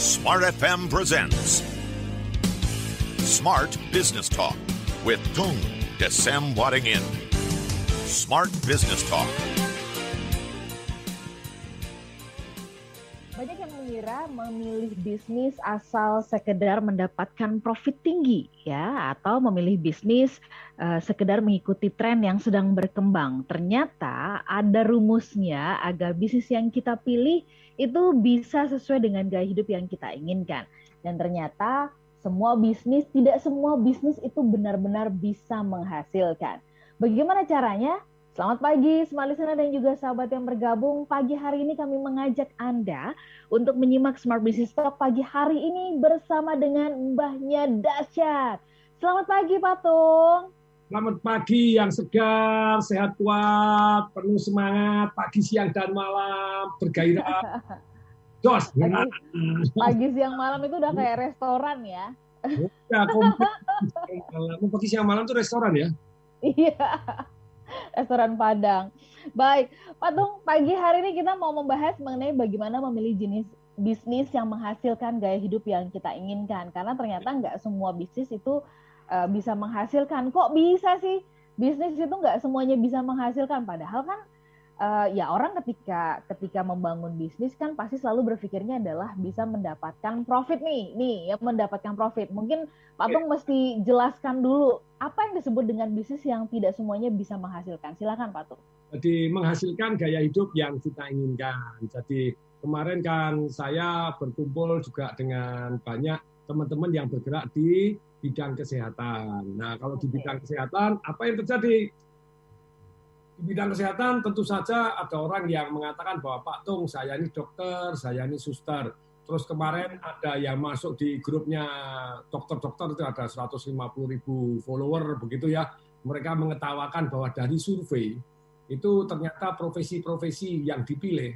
Smart FM presents Smart Business Talk with Tung Desem Wadding In. Smart Business Talk. Banyak yang mengira memilih bisnis asal sekedar mendapatkan profit tinggi ya atau memilih bisnis uh, sekedar mengikuti tren yang sedang berkembang. Ternyata ada rumusnya agar bisnis yang kita pilih itu bisa sesuai dengan gaya hidup yang kita inginkan. Dan ternyata semua bisnis, tidak semua bisnis itu benar-benar bisa menghasilkan. Bagaimana caranya? Selamat pagi, smart listener dan juga sahabat yang bergabung. Pagi hari ini kami mengajak Anda untuk menyimak Smart Business Talk pagi hari ini bersama dengan Mbahnya Dasyat. Selamat pagi, Patung. Selamat pagi yang segar, sehat kuat, penuh semangat, pagi, siang, dan malam, bergairah. Jos. Pagi, pagi, siang, malam itu udah kayak restoran ya. Ya, pagi, siang, malam itu restoran ya? Iya restoran Padang. Baik, Patung, pagi hari ini kita mau membahas mengenai bagaimana memilih jenis bisnis yang menghasilkan gaya hidup yang kita inginkan. Karena ternyata nggak semua bisnis itu uh, bisa menghasilkan. Kok bisa sih? Bisnis itu nggak semuanya bisa menghasilkan. Padahal kan uh, ya orang ketika ketika membangun bisnis kan pasti selalu berpikirnya adalah bisa mendapatkan profit nih, nih ya mendapatkan profit. Mungkin Patung yeah. mesti jelaskan dulu apa yang disebut dengan bisnis yang tidak semuanya bisa menghasilkan. Silakan Patung. Jadi menghasilkan gaya hidup yang kita inginkan. Jadi kemarin kan saya berkumpul juga dengan banyak teman-teman yang bergerak di bidang kesehatan. Nah, kalau di bidang kesehatan, apa yang terjadi? di bidang kesehatan tentu saja ada orang yang mengatakan bahwa Pak Tung saya ini dokter, saya ini suster. Terus kemarin ada yang masuk di grupnya dokter-dokter itu ada 150 ribu follower begitu ya. Mereka mengetawakan bahwa dari survei itu ternyata profesi-profesi yang dipilih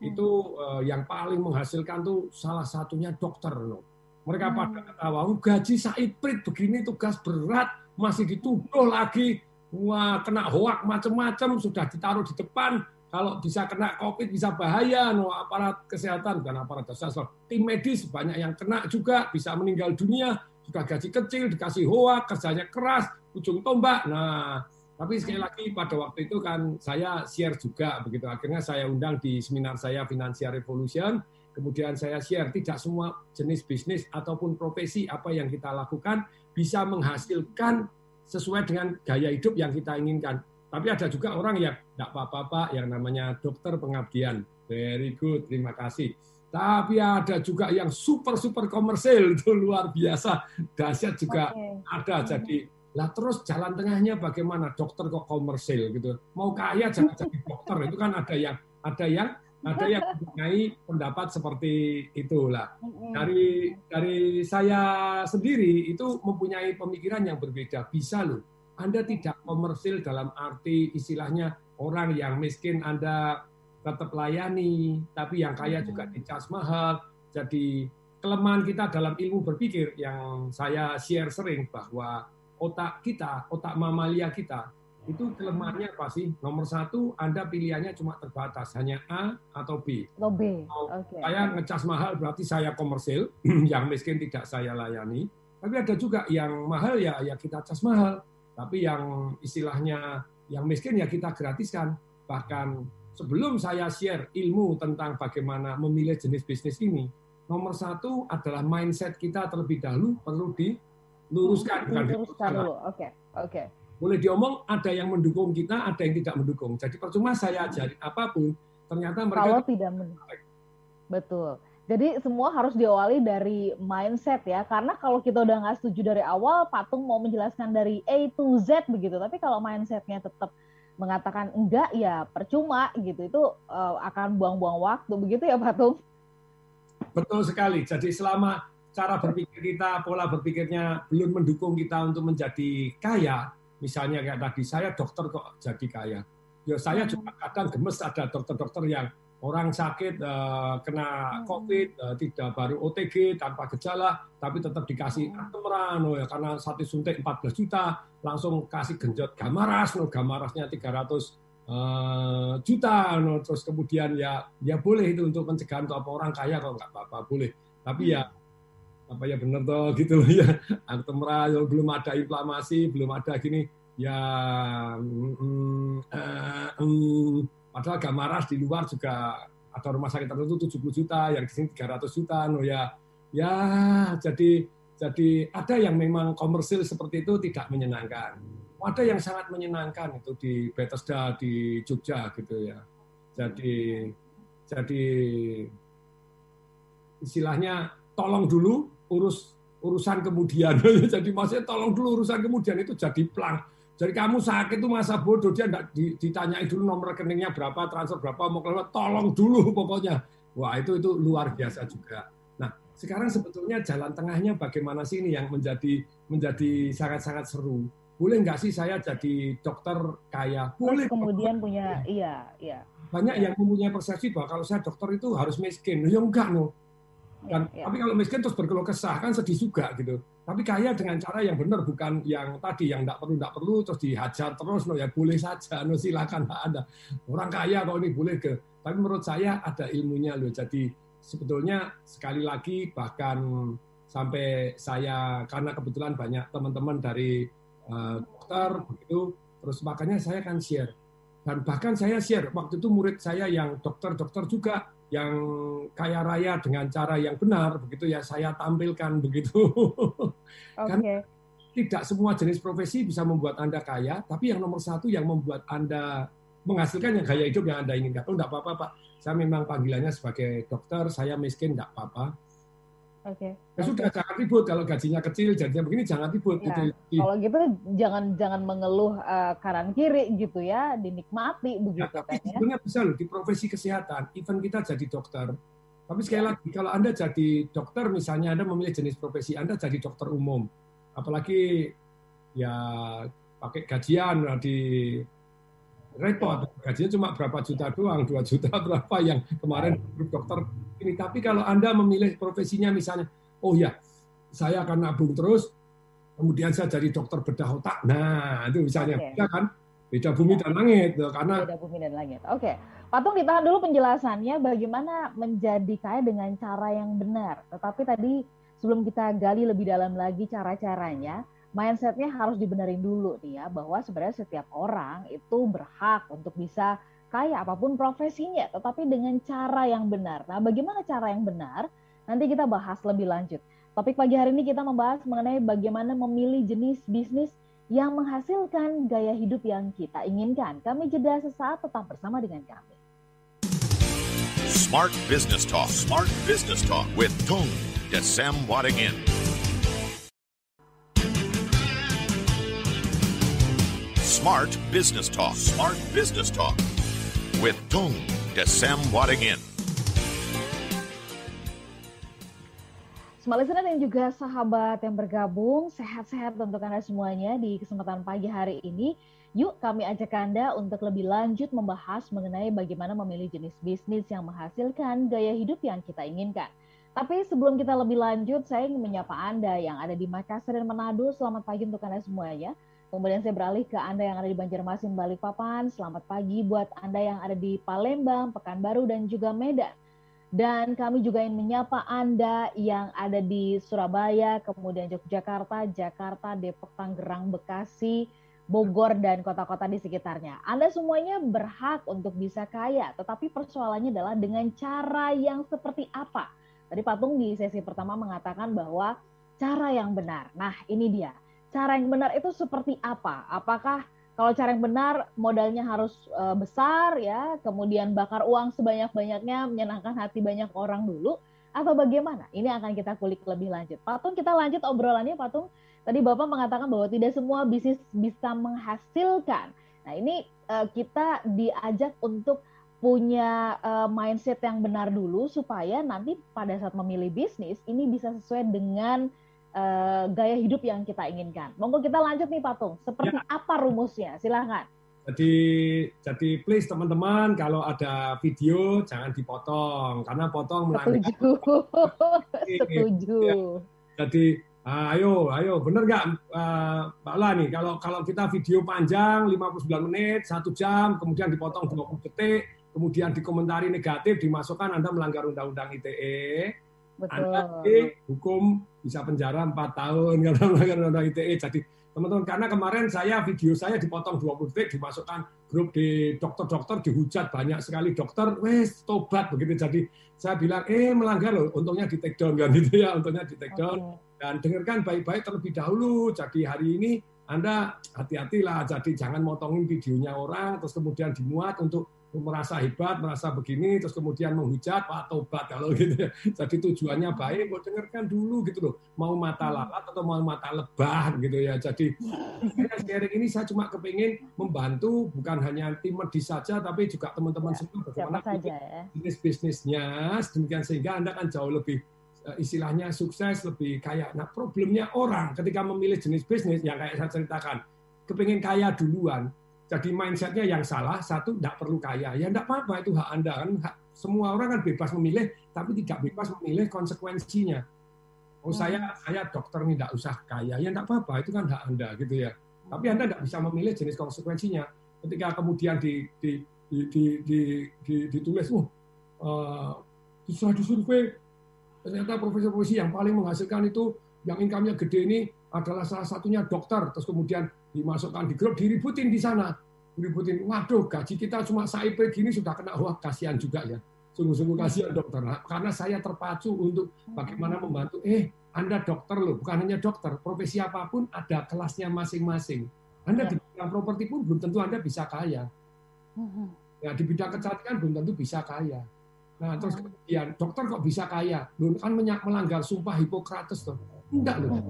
itu uh, yang paling menghasilkan tuh salah satunya dokter. No. Mereka hmm. pada ketawa, oh, gaji saiprit begini tugas berat masih dituduh lagi Wah, kena hoak macam-macam sudah ditaruh di depan. Kalau bisa kena COVID bisa bahaya, no aparat kesehatan bukan aparat kesehatan, tim medis banyak yang kena juga bisa meninggal dunia. Sudah gaji kecil dikasih hoak, kerjanya keras, ujung tombak. Nah, tapi sekali lagi pada waktu itu kan saya share juga begitu. Akhirnya saya undang di seminar saya Financial Revolution. Kemudian saya share tidak semua jenis bisnis ataupun profesi apa yang kita lakukan bisa menghasilkan sesuai dengan gaya hidup yang kita inginkan. Tapi ada juga orang yang tidak apa-apa Pak, yang namanya dokter pengabdian. Very good, terima kasih. Tapi ada juga yang super-super komersil, itu luar biasa. Dahsyat juga okay. ada. Jadi lah terus jalan tengahnya bagaimana dokter kok komersil gitu mau kaya jangan jadi dokter itu kan ada yang ada yang ada yang mempunyai pendapat seperti itulah. Dari dari saya sendiri itu mempunyai pemikiran yang berbeda. Bisa loh Anda tidak komersil dalam arti istilahnya orang yang miskin Anda tetap layani tapi yang kaya juga dicas mahal jadi kelemahan kita dalam ilmu berpikir yang saya share sering bahwa otak kita otak mamalia kita itu kelemahannya apa sih? Nomor satu, Anda pilihannya cuma terbatas, hanya A atau B. Atau B. okay. Saya ngecas mahal berarti saya komersil, yang miskin tidak saya layani. Tapi ada juga yang mahal ya ya kita cas mahal. Tapi yang istilahnya yang miskin ya kita gratiskan. Bahkan sebelum saya share ilmu tentang bagaimana memilih jenis bisnis ini, nomor satu adalah mindset kita terlebih dahulu perlu diluruskan. Diluruskan dulu, oke. Okay. Oke. Okay boleh diomong ada yang mendukung kita, ada yang tidak mendukung. Jadi percuma saya ajarin apa pun, ternyata mereka kalau tidak mendukung. Betul. Jadi semua harus diawali dari mindset ya, karena kalau kita udah nggak setuju dari awal, patung mau menjelaskan dari A to Z begitu. Tapi kalau mindsetnya tetap mengatakan enggak, ya percuma gitu. Itu uh, akan buang-buang waktu begitu ya patung. Betul sekali. Jadi selama cara berpikir kita, pola berpikirnya belum mendukung kita untuk menjadi kaya, Misalnya kayak tadi, saya dokter kok jadi kaya. Ya saya hmm. juga kadang gemes ada dokter-dokter yang orang sakit uh, kena hmm. COVID uh, tidak baru OTG tanpa gejala tapi tetap dikasih atemeran oh ya karena satu suntik 14 juta langsung kasih genjot gamaras no gamarasnya 300 uh, juta no terus kemudian ya ya boleh itu untuk pencegahan untuk apa orang kaya kalau nggak apa-apa boleh Tapi ya apa ya bener toh gitu loh ya. Aktemra belum ada inflamasi, belum ada gini ya mm, uh, mm, padahal Gamaras di luar juga atau rumah sakit tertentu 70 juta, yang di sini 300 juta, no ya ya jadi jadi ada yang memang komersil seperti itu tidak menyenangkan. Ada yang sangat menyenangkan itu di Bethesda di Jogja gitu ya. Jadi jadi istilahnya tolong dulu urus urusan kemudian. jadi maksudnya tolong dulu urusan kemudian itu jadi plang. Jadi kamu sakit itu masa bodoh dia enggak ditanyai dulu nomor rekeningnya berapa, transfer berapa, mau keluar, tolong dulu pokoknya. Wah itu itu luar biasa juga. Sekarang sebetulnya jalan tengahnya bagaimana sih ini yang menjadi menjadi sangat-sangat seru. Boleh nggak sih saya jadi dokter kaya? Boleh. Terus kemudian punya, iya, iya. Banyak yang mempunyai persepsi bahwa kalau saya dokter itu harus miskin. Ya enggak, no. Dan, ya. Tapi kalau miskin terus berkeluh kesah, kan sedih juga gitu. Tapi kaya dengan cara yang benar, bukan yang tadi, yang enggak perlu, enggak perlu, terus dihajar terus, no, ya boleh saja, no, silakan, ada. Orang kaya kalau ini boleh ke. Tapi menurut saya ada ilmunya loh, jadi sebetulnya sekali lagi bahkan sampai saya karena kebetulan banyak teman-teman dari uh, dokter begitu terus makanya saya akan share dan bahkan saya share waktu itu murid saya yang dokter-dokter juga yang kaya raya dengan cara yang benar begitu ya saya tampilkan begitu okay. karena tidak semua jenis profesi bisa membuat anda kaya tapi yang nomor satu yang membuat anda menghasilkan yang gaya hidup yang Anda inginkan. Oh, enggak apa-apa, Pak. Saya memang panggilannya sebagai dokter, saya miskin, enggak apa-apa. Oke. Okay. Ya sudah jangan ribut kalau gajinya kecil, jadinya begini jangan ribut. Ya, gitu. Kalau gitu jangan jangan mengeluh uh, kanan kiri gitu ya, dinikmati begitu ya, tapi kan, ya. Sebenarnya bisa loh di profesi kesehatan, even kita jadi dokter. Tapi sekali ya. lagi kalau Anda jadi dokter misalnya Anda memilih jenis profesi Anda jadi dokter umum. Apalagi ya pakai gajian di repot. Gajinya cuma berapa juta doang dua juta berapa yang kemarin grup dokter ini. Tapi kalau anda memilih profesinya misalnya oh ya saya akan nabung terus kemudian saya jadi dokter bedah otak. Nah itu misalnya. Okay. ya kan? Beda bumi dan langit karena beda bumi dan langit. Oke. Okay. Patung ditahan dulu penjelasannya bagaimana menjadi kaya dengan cara yang benar. Tetapi tadi sebelum kita gali lebih dalam lagi cara-caranya mindsetnya harus dibenerin dulu nih ya bahwa sebenarnya setiap orang itu berhak untuk bisa kaya apa pun profesinya, tetapi dengan cara yang benar. Nah, bagaimana cara yang benar? Nanti kita bahas lebih lanjut. Topik pagi hari ini kita membahas mengenai bagaimana memilih jenis bisnis yang menghasilkan gaya hidup yang kita inginkan. Kami jeda sesaat tetap bersama dengan kami. Smart Business Talk, Smart Business Talk with Tung Desem Wadingin. Smart Business Talk. Smart Business Talk with Tung Desem Wadingin. Smart listener dan juga sahabat yang bergabung, sehat-sehat untuk Anda semuanya di kesempatan pagi hari ini. Yuk kami ajak Anda untuk lebih lanjut membahas mengenai bagaimana memilih jenis bisnis yang menghasilkan gaya hidup yang kita inginkan. Tapi sebelum kita lebih lanjut, saya ingin menyapa Anda yang ada di Makassar dan Manado. Selamat pagi untuk Anda semuanya. Kemudian saya beralih ke Anda yang ada di Banjarmasin, Balikpapan. Selamat pagi buat Anda yang ada di Palembang, Pekanbaru, dan juga Medan. Dan kami juga ingin menyapa Anda yang ada di Surabaya, kemudian Yogyakarta, Jakarta, Depok, Tangerang, Bekasi, Bogor, dan kota-kota di sekitarnya. Anda semuanya berhak untuk bisa kaya, tetapi persoalannya adalah dengan cara yang seperti apa. Tadi Patung di sesi pertama mengatakan bahwa cara yang benar. Nah, ini dia cara yang benar itu seperti apa? Apakah kalau cara yang benar modalnya harus uh, besar ya, kemudian bakar uang sebanyak-banyaknya menyenangkan hati banyak orang dulu atau bagaimana? Ini akan kita kulik lebih lanjut. Patung kita lanjut obrolannya Patung. Tadi Bapak mengatakan bahwa tidak semua bisnis bisa menghasilkan. Nah, ini uh, kita diajak untuk punya uh, mindset yang benar dulu supaya nanti pada saat memilih bisnis ini bisa sesuai dengan uh, gaya hidup yang kita inginkan. Monggo kita lanjut nih Patung. Seperti ya. apa rumusnya? Silahkan. Jadi, jadi please teman-teman kalau ada video jangan dipotong karena potong melanggar. Setuju. Setuju. Ya. Jadi ayo, ayo, bener nggak uh, Mbak La nih kalau kalau kita video panjang 59 menit, satu jam, kemudian dipotong 20 detik, kemudian dikomentari negatif, dimasukkan Anda melanggar undang-undang ITE, Betul. Anda hukum bisa penjara 4 tahun karena melanggar ITE. Jadi teman-teman karena kemarin saya video saya dipotong 20 detik dimasukkan grup di dokter-dokter dihujat banyak sekali dokter wes tobat begitu jadi saya bilang eh melanggar loh untungnya di take down kan gitu ya untungnya di take down okay. dan dengarkan baik-baik terlebih dahulu jadi hari ini anda hati-hatilah jadi jangan motongin videonya orang terus kemudian dimuat untuk merasa hebat, merasa begini, terus kemudian menghujat, Pak Tobat kalau gitu. Jadi tujuannya baik, kok dengarkan dulu gitu loh. Mau mata hmm. lalat atau mau mata lebah gitu ya. Jadi saya sharing ini saya cuma kepingin membantu bukan hanya tim medis saja, tapi juga teman-teman ya, semua bagaimana ya. bisnis-bisnisnya, demikian sehingga Anda kan jauh lebih eh, istilahnya sukses, lebih kaya. Nah problemnya orang ketika memilih jenis bisnis yang kayak saya ceritakan, kepingin kaya duluan, jadi mindsetnya yang salah, satu tidak perlu kaya. Ya tidak apa-apa, itu hak Anda. kan hak, Semua orang kan bebas memilih, tapi tidak bebas memilih konsekuensinya. Oh hmm. saya saya dokter nih tidak usah kaya, ya tidak apa-apa, itu kan hak Anda gitu ya. Tapi Anda tidak bisa memilih jenis konsekuensinya. Ketika kemudian di, di, di, di, di, di, ditulis, oh, uh, setelah disurvei, ternyata profesi-profesi yang paling menghasilkan itu, yang income-nya gede ini adalah salah satunya dokter. Terus kemudian dimasukkan di grup, diributin di sana. Diributin, waduh gaji kita cuma SIP gini sudah kena, wah kasihan juga ya. Sungguh-sungguh kasihan dokter. Nah, karena saya terpacu untuk bagaimana membantu, eh Anda dokter loh, bukan hanya dokter, profesi apa pun ada kelasnya masing-masing. Anda ya. di bidang properti pun belum tentu Anda bisa kaya. Mm-hmm. Ya, di bidang kecantikan belum tentu bisa kaya. Nah, terus mm-hmm. kemudian dokter kok bisa kaya? Loh, kan melanggar sumpah Hipokrates tuh. Enggak loh.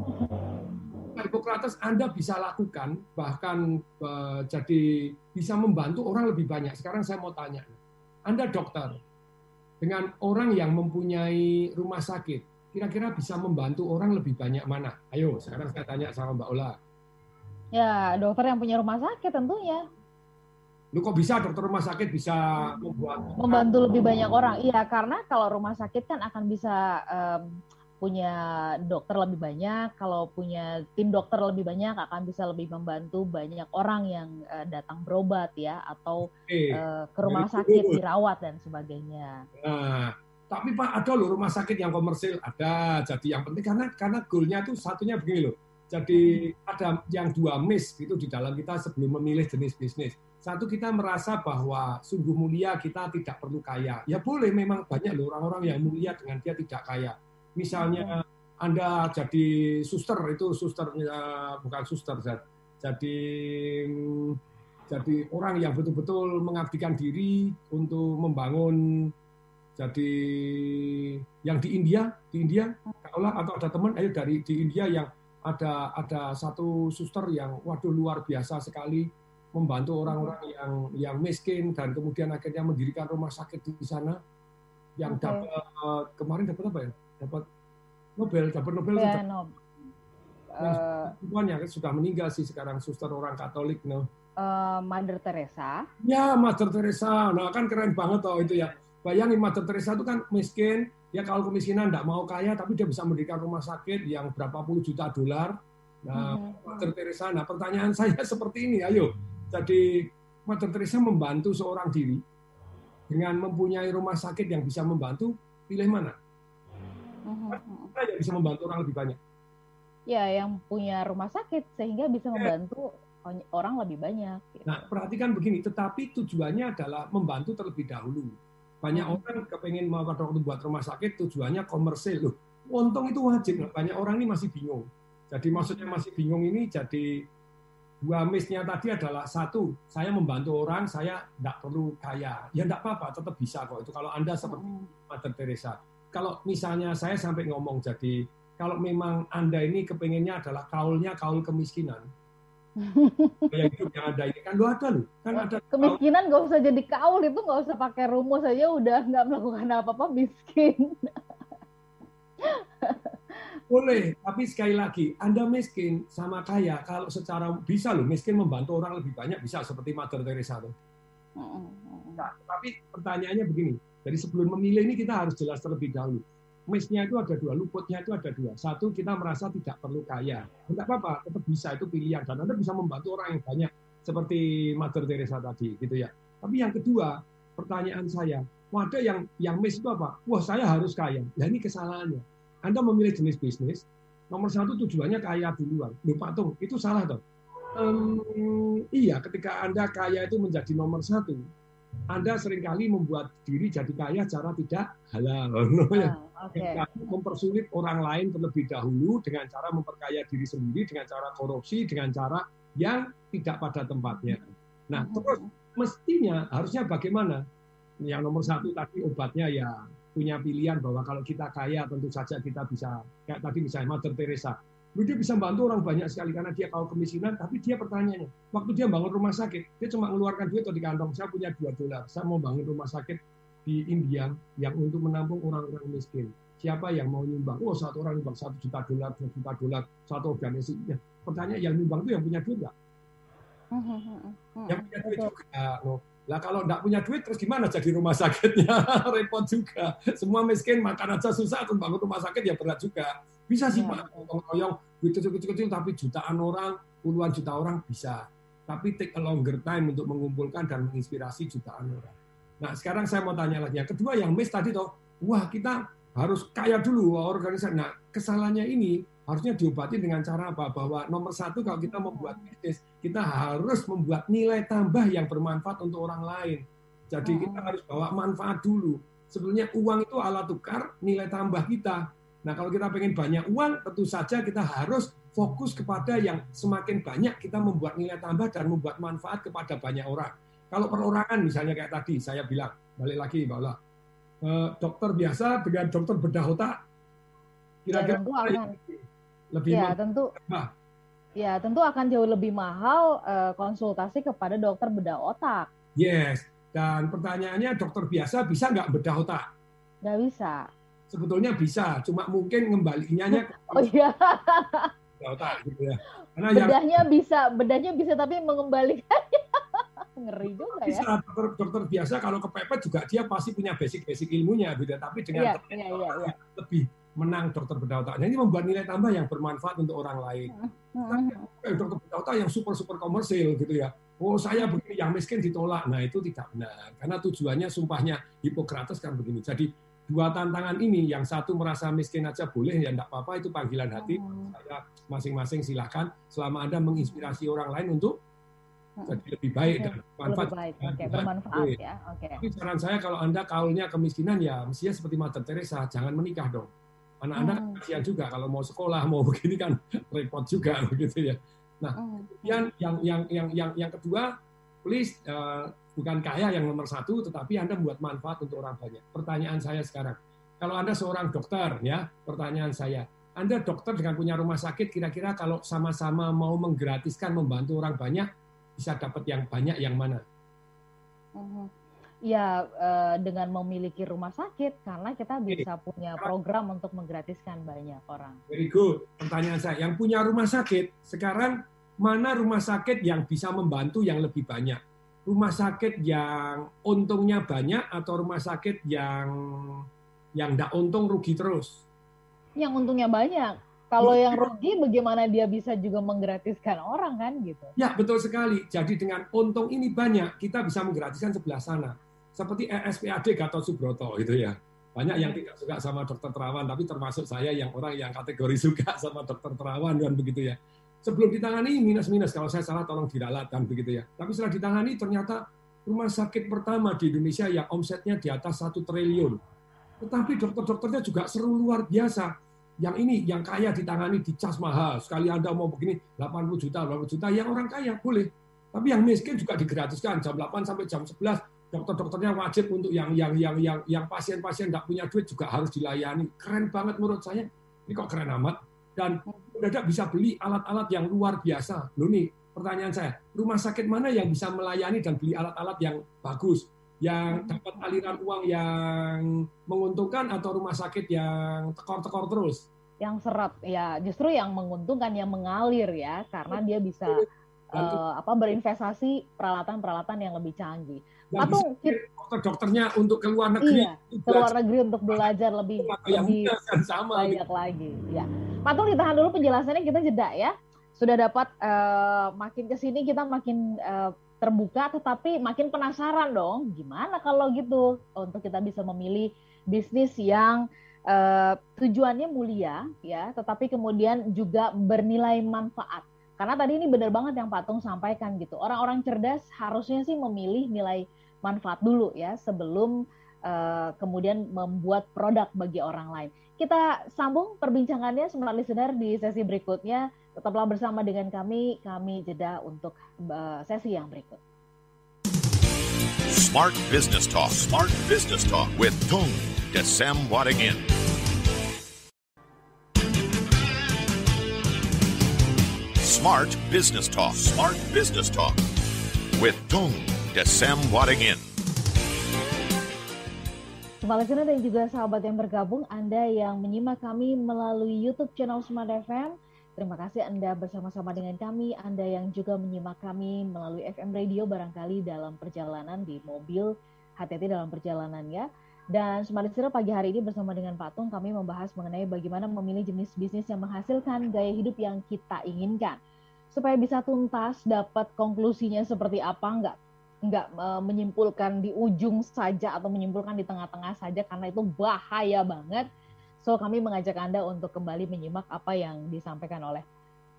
Hippocrates Anda bisa lakukan, bahkan uh, jadi bisa membantu orang lebih banyak. Sekarang saya mau tanya, Anda dokter, dengan orang yang mempunyai rumah sakit, kira-kira bisa membantu orang lebih banyak mana? Ayo, sekarang saya tanya sama Mbak Ola. Ya, dokter yang punya rumah sakit tentunya. Lu kok bisa dokter rumah sakit bisa membuat membantu lebih banyak orang? Iya, karena kalau rumah sakit kan akan bisa um, punya dokter lebih banyak, kalau punya tim dokter lebih banyak akan bisa lebih membantu banyak orang yang uh, datang berobat ya atau uh, ke rumah sakit dirawat dan sebagainya. Nah, tapi Pak ada loh rumah sakit yang komersil ada. Jadi yang penting karena karena goalnya tuh satunya begini loh. Jadi ada yang dua miss gitu di dalam kita sebelum memilih jenis bisnis. Satu kita merasa bahwa sungguh mulia kita tidak perlu kaya. Ya boleh memang banyak loh orang-orang yang mulia dengan dia tidak kaya misalnya Anda jadi suster itu suster bukan suster jadi jadi orang yang betul-betul mengabdikan diri untuk membangun jadi yang di India di India kalau atau ada teman ayo dari di India yang ada ada satu suster yang waduh luar biasa sekali membantu orang-orang yang yang miskin dan kemudian akhirnya mendirikan rumah sakit di sana yang okay. dapat kemarin dapat apa ya dapat Nobel, dapat Nobel. Ya, Nobel. Uh, sudah meninggal sih sekarang suster orang Katolik, no. Uh, Mother Teresa. Ya, Mother Teresa. Nah, kan keren banget toh itu ya. Bayangin Mother Teresa itu kan miskin, ya kalau kemiskinan tidak mau kaya, tapi dia bisa mendirikan rumah sakit yang berapa puluh juta dolar. Nah, hmm. Mother Teresa. Nah, pertanyaan saya seperti ini, ayo. Jadi Mother Teresa membantu seorang diri dengan mempunyai rumah sakit yang bisa membantu, pilih mana? Kita yang bisa membantu orang lebih banyak. Ya, yang punya rumah sakit sehingga bisa membantu orang lebih banyak. Gitu. Nah, perhatikan begini, tetapi tujuannya adalah membantu terlebih dahulu. Banyak hmm. orang kepengen mau waktu buat rumah sakit tujuannya komersil loh. Untung itu wajib. Banyak orang ini masih bingung. Jadi maksudnya masih bingung ini jadi dua misnya tadi adalah satu, saya membantu orang, saya tidak perlu kaya. Ya tidak apa-apa, tetap bisa kok. Itu kalau Anda seperti hmm. Mother Teresa kalau misalnya saya sampai ngomong jadi kalau memang anda ini kepengennya adalah kaulnya kaul kemiskinan. Yang hidup yang ada ini kan lo ada loh. Kan ada kemiskinan nggak usah jadi kaul itu nggak usah pakai rumus aja udah nggak melakukan apa-apa miskin. Boleh tapi sekali lagi anda miskin sama kaya kalau secara bisa loh miskin membantu orang lebih banyak bisa seperti Mother Teresa tuh. Nah, tapi pertanyaannya begini jadi sebelum memilih ini kita harus jelas terlebih dahulu. Misnya itu ada dua, luputnya itu ada dua. Satu, kita merasa tidak perlu kaya. Tidak apa-apa, tetap bisa, itu pilihan. Dan Anda bisa membantu orang yang banyak, seperti Mother Teresa tadi. gitu ya. Tapi yang kedua, pertanyaan saya, Wadah yang yang miss itu apa? Wah saya harus kaya. Nah ini kesalahannya. Anda memilih jenis bisnis, nomor satu tujuannya kaya duluan. Loh Pak Tung, itu salah dong. Um, iya, ketika Anda kaya itu menjadi nomor satu, Anda sering kali membuat diri jadi kaya cara tidak halal. Oh, okay. Mempersulit orang lain terlebih dahulu dengan cara memperkaya diri sendiri, dengan cara korupsi, dengan cara yang tidak pada tempatnya. Nah, hmm. terus mestinya harusnya bagaimana? Yang nomor satu tadi obatnya ya punya pilihan bahwa kalau kita kaya tentu saja kita bisa kayak tadi misalnya Mother Teresa dia bisa bantu orang banyak sekali karena dia tahu kemiskinan tapi dia pertanyaannya waktu dia bangun rumah sakit dia cuma mengeluarkan duit atau di kantong saya punya dua dolar saya mau bangun rumah sakit di India yang untuk menampung orang-orang miskin siapa yang mau nyumbang oh satu orang nyumbang satu juta dolar dua juta dolar satu organisasi ya, pertanyaan yang nyumbang itu yang punya duit nggak hmm, hmm, hmm, yang punya duit juga no. Lah kalau nggak punya duit terus gimana jadi rumah sakitnya? Repot juga. Semua miskin makan aja susah terus bangun rumah sakit ya berat juga. Bisa sih ya, Pak, royong duit kecil-kecil tapi jutaan orang, puluhan juta orang bisa. Tapi take a longer time untuk mengumpulkan dan menginspirasi jutaan orang. Nah sekarang saya mau tanya lagi. Yang kedua yang miss tadi toh, wah kita harus kaya dulu organisasi. Nah kesalahannya ini harusnya diobati dengan cara apa? Bahwa nomor satu kalau kita membuat bisnis, kita harus membuat nilai tambah yang bermanfaat untuk orang lain. Jadi kita harus bawa manfaat dulu. Sebenarnya uang itu alat tukar nilai tambah kita. Nah kalau kita pengen banyak uang, tentu saja kita harus fokus kepada yang semakin banyak kita membuat nilai tambah dan membuat manfaat kepada banyak orang. Kalau perorangan misalnya kayak tadi saya bilang, balik lagi bahwa eh, dokter biasa dengan dokter bedah otak, kira-kira ya, lebih ya tentu nah. ya tentu akan jauh lebih mahal uh, konsultasi kepada dokter bedah otak. Yes dan pertanyaannya dokter biasa bisa nggak bedah otak? Nggak bisa sebetulnya bisa cuma mungkin ngembalinya oh iya otak gitu ya karena bedahnya yang, bisa bedahnya bisa tapi mengembalikan ngeri juga bisa, ya. Dokter, dokter biasa kalau kepepet juga dia pasti punya basic-basic ilmunya, beda. Tapi dengan ya, ya, ya, ya. lebih menang dokter bedah otak. Nah, ini membuat nilai tambah yang bermanfaat untuk orang lain. Tapi eh, dokter bedah otak yang super super komersil gitu ya. Oh saya begini yang miskin ditolak. Nah itu tidak benar. Karena tujuannya sumpahnya Hippocrates kan begini. Jadi dua tantangan ini, yang satu merasa miskin aja boleh ya enggak apa-apa itu panggilan hati. Saya masing-masing silahkan selama anda menginspirasi orang lain untuk jadi lebih baik dan bermanfaat. Lebih baik. Okay, bermanfaat ya. Oke. Tapi saran saya kalau anda kaulnya kemiskinan ya mestinya seperti Mother Teresa, jangan menikah dong anak-anak hmm. kasihan juga kalau mau sekolah mau begini kan repot juga begitu ya nah hmm. yang yang yang yang yang kedua please uh, bukan kaya yang nomor satu tetapi anda membuat manfaat untuk orang banyak pertanyaan saya sekarang kalau anda seorang dokter ya pertanyaan saya anda dokter dengan punya rumah sakit kira-kira kalau sama-sama mau menggratiskan membantu orang banyak bisa dapat yang banyak yang mana hmm ya uh, dengan memiliki rumah sakit karena kita bisa punya program untuk menggratiskan banyak orang. Very good. Pertanyaan saya, yang punya rumah sakit sekarang mana rumah sakit yang bisa membantu yang lebih banyak? Rumah sakit yang untungnya banyak atau rumah sakit yang yang tidak untung rugi terus? Yang untungnya banyak. Kalau yang rugi bagaimana dia bisa juga menggratiskan orang kan gitu? Ya betul sekali. Jadi dengan untung ini banyak kita bisa menggratiskan sebelah sana seperti ESPAD Gatot Subroto itu ya. Banyak yang tidak suka sama dokter terawan, tapi termasuk saya yang orang yang kategori suka sama dokter terawan dan begitu ya. Sebelum ditangani minus-minus, kalau saya salah tolong diralat dan begitu ya. Tapi setelah ditangani ternyata rumah sakit pertama di Indonesia yang omsetnya di atas satu triliun. Tetapi dokter-dokternya juga seru luar biasa. Yang ini, yang kaya ditangani dicas mahal. Sekali Anda mau begini 80 juta, 80 juta, yang orang kaya boleh. Tapi yang miskin juga digratiskan jam 8 sampai jam 11 dokter-dokternya wajib untuk yang yang yang yang yang pasien-pasien nggak punya duit juga harus dilayani. Keren banget menurut saya. Ini kok keren amat. Dan mendadak bisa beli alat-alat yang luar biasa. Loh nih, pertanyaan saya, rumah sakit mana yang bisa melayani dan beli alat-alat yang bagus? Yang dapat aliran uang yang menguntungkan atau rumah sakit yang tekor-tekor terus? Yang seret, ya justru yang menguntungkan, yang mengalir ya, karena dia bisa uh, apa berinvestasi peralatan-peralatan yang lebih canggih. Atau dokter-dokternya untuk ke luar negeri. Iya, ke luar negeri untuk belajar lebih lebih sama banyak gitu. lagi. Ya. Patung ditahan dulu penjelasannya kita jeda ya. Sudah dapat uh, makin ke sini kita makin uh, terbuka tetapi makin penasaran dong gimana kalau gitu untuk kita bisa memilih bisnis yang uh, tujuannya mulia ya tetapi kemudian juga bernilai manfaat karena tadi ini benar banget yang Patung sampaikan gitu. Orang-orang cerdas harusnya sih memilih nilai manfaat dulu ya sebelum uh, kemudian membuat produk bagi orang lain. Kita sambung perbincangannya smart listener di sesi berikutnya. Tetaplah bersama dengan kami, kami jeda untuk uh, sesi yang berikut. Smart Business Talk, Smart Business Talk with Tung Desem Wadingin. Smart Business Talk, Smart Business Talk with Tung Desem Wadingin. Listener dan juga sahabat yang bergabung, Anda yang menyimak kami melalui YouTube channel Smart FM, Terima kasih Anda bersama-sama dengan kami, Anda yang juga menyimak kami melalui FM Radio barangkali dalam perjalanan di mobil, hati-hati dalam perjalanan ya. Dan Smart Listener pagi hari ini bersama dengan Pak Tung kami membahas mengenai bagaimana memilih jenis bisnis yang menghasilkan gaya hidup yang kita inginkan. Supaya bisa tuntas dapat konklusinya seperti apa, nggak nggak uh, menyimpulkan di ujung saja atau menyimpulkan di tengah-tengah saja karena itu bahaya banget So kami mengajak Anda untuk kembali menyimak apa yang disampaikan oleh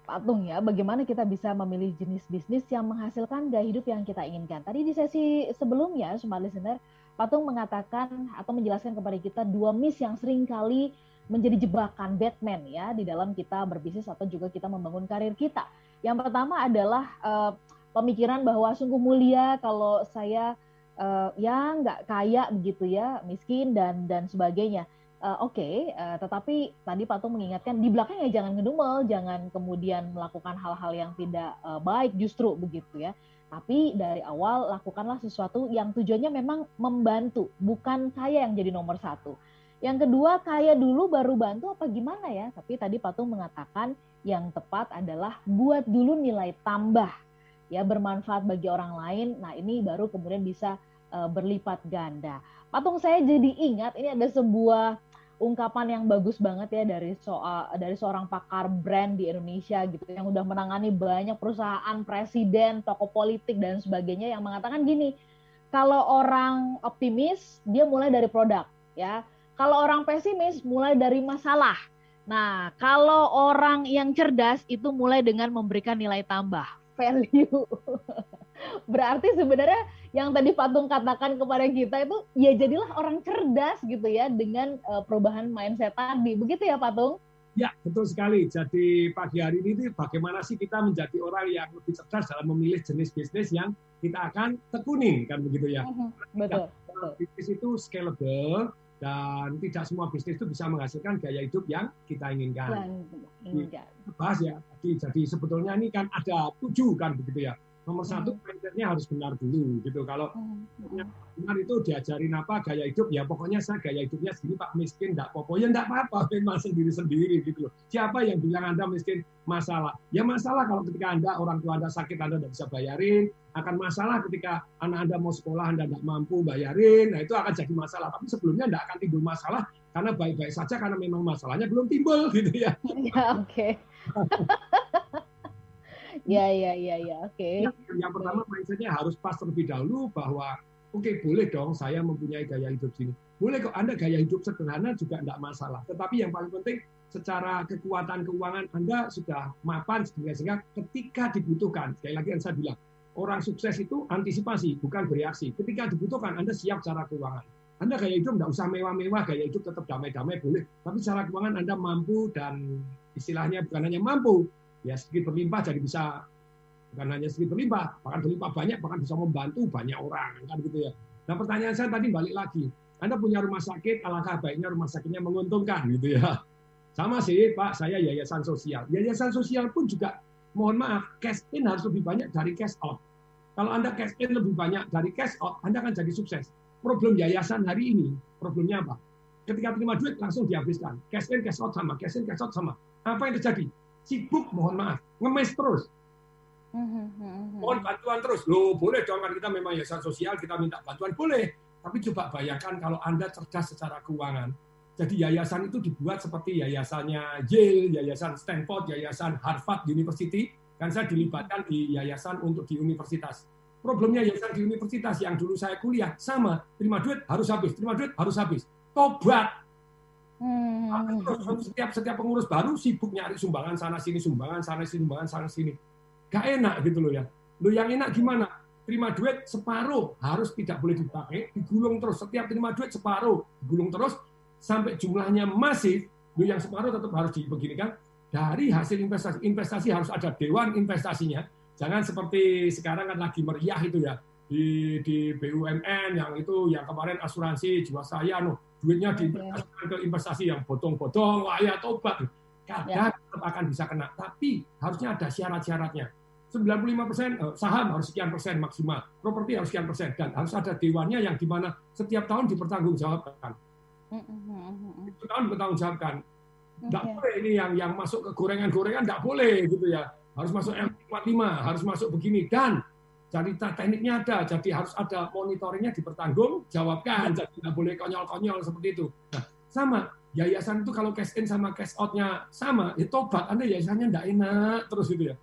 Patung ya, bagaimana kita bisa memilih jenis bisnis yang menghasilkan gaya hidup yang kita inginkan. Tadi di sesi sebelumnya, Smart Listener, Patung mengatakan atau menjelaskan kepada kita dua miss yang sering kali menjadi jebakan Batman ya di dalam kita berbisnis atau juga kita membangun karir kita. Yang pertama adalah uh, pemikiran bahwa sungguh mulia kalau saya uh, ya nggak kaya begitu ya, miskin dan dan sebagainya. Uh, Oke, okay, uh, tetapi tadi Pak Tung mengingatkan di belakang ya jangan ngedumel, jangan kemudian melakukan hal-hal yang tidak uh, baik justru begitu ya. Tapi dari awal lakukanlah sesuatu yang tujuannya memang membantu, bukan kaya yang jadi nomor satu. Yang kedua kaya dulu baru bantu apa gimana ya? Tapi tadi Pak Tung mengatakan yang tepat adalah buat dulu nilai tambah ya bermanfaat bagi orang lain. Nah ini baru kemudian bisa uh, berlipat ganda. Patung saya jadi ingat ini ada sebuah ungkapan yang bagus banget ya dari soal dari seorang pakar brand di Indonesia gitu yang udah menangani banyak perusahaan, presiden, tokoh politik dan sebagainya yang mengatakan gini, kalau orang optimis dia mulai dari produk ya. Kalau orang pesimis mulai dari masalah. Nah, kalau orang yang cerdas itu mulai dengan memberikan nilai tambah, value. Berarti sebenarnya yang tadi Patung katakan kepada kita itu ya jadilah orang cerdas gitu ya dengan uh, perubahan mindset tadi. Begitu ya Patung? Ya, betul sekali. Jadi pagi hari ini bagaimana sih kita menjadi orang yang lebih cerdas dalam memilih jenis bisnis yang kita akan tekunin kan begitu ya. Mhm, betul. Bisnis itu scalable dan tidak semua bisnis itu bisa menghasilkan gaya hidup yang kita inginkan. Bahas ya. Jadi, jadi sebetulnya ini kan ada tujuh kan begitu ya nomor hmm. satu mindsetnya harus benar dulu gitu. Kalau hmm. benar itu diajarin apa gaya hidup ya pokoknya saya gaya hidupnya segini pak miskin enggak popo ya enggak apa-apa memang sendiri sendiri gitu loh. Siapa yang bilang anda miskin? Masalah. Ya masalah kalau ketika anda orang tua anda sakit anda tidak bisa bayarin. Akan masalah ketika anak anda mau sekolah anda tidak mampu bayarin. Nah itu akan jadi masalah. Tapi sebelumnya tidak akan timbul masalah karena baik-baik saja karena memang masalahnya belum timbul gitu ya. Ya oke. okay. Ya, ya, ya, ya, oke. Okay. Yang, yang pertama mindsetnya harus pas terlebih dahulu bahwa oke okay, boleh dong saya mempunyai gaya hidup sini. Boleh kok Anda gaya hidup sederhana juga tidak masalah. Tetapi yang paling penting secara kekuatan keuangan Anda sudah mapan sehingga ketika dibutuhkan, sekali lagi yang saya bilang, orang sukses itu antisipasi, bukan bereaksi. Ketika dibutuhkan, Anda siap secara keuangan. Anda gaya hidup tidak usah mewah-mewah, gaya hidup tetap damai-damai boleh. Tapi secara keuangan Anda mampu dan istilahnya bukan hanya mampu, ya sedikit berlimpah jadi bisa bukan hanya sedikit berlimpah, bahkan berlimpah banyak, bahkan bisa membantu banyak orang, kan gitu ya. Nah pertanyaan saya tadi balik lagi, Anda punya rumah sakit, alangkah baiknya rumah sakitnya menguntungkan, gitu ya. Sama sih Pak, saya yayasan sosial. Yayasan sosial pun juga, mohon maaf, cash in harus lebih banyak dari cash out. Kalau Anda cash in lebih banyak dari cash out, Anda akan jadi sukses. Problem yayasan hari ini, problemnya apa? Ketika terima duit langsung dihabiskan. Cash in, cash out sama, cash in, cash out sama. Apa yang terjadi? Sibuk mohon maaf ngemes terus mm-hmm. mohon bantuan terus lo boleh dong kan kita memang yayasan sosial kita minta bantuan boleh tapi coba bayangkan kalau anda cerdas secara keuangan jadi yayasan itu dibuat seperti yayasannya Yale, yayasan Stanford, yayasan Harvard University. Kan saya dilibatkan di yayasan untuk di universitas. Problemnya yayasan di universitas yang dulu saya kuliah sama, terima duit harus habis, terima duit harus habis. Tobat. Hmm. Setiap setiap pengurus baru sibuk nyari sumbangan sana sini, sumbangan sana sini, sumbangan sana sini. Gak enak gitu loh ya. Lo yang enak gimana? Terima duit separuh harus tidak boleh dipakai, digulung terus. Setiap terima duit separuh, digulung terus sampai jumlahnya masif. Lo yang separuh tetap harus dibeginikan. Dari hasil investasi, investasi harus ada dewan investasinya. Jangan seperti sekarang kan lagi meriah itu ya di di BUMN yang itu yang kemarin asuransi jiwasraya no duitnya diinvestasikan ke investasi yang bodong-bodong wah ya tobat. Kadang ya. tetap akan bisa kena tapi harusnya ada syarat-syaratnya. 95 persen eh, saham harus sekian persen maksimal. Properti harus sekian persen. Dan harus ada dewannya yang di mana setiap tahun dipertanggungjawabkan. Setiap tahun dipertanggungjawabkan. Tidak okay. boleh ini yang yang masuk ke gorengan-gorengan tidak boleh gitu ya. Harus masuk M45 harus masuk begini. Dan cerita tekniknya ada, jadi harus ada monitoringnya dipertanggung jawabkan, jadi nggak boleh konyol-konyol seperti itu. Nah, sama yayasan itu kalau cash in sama cash out-nya sama, ya tobat, Anda yayasannya nggak enak terus gitu ya.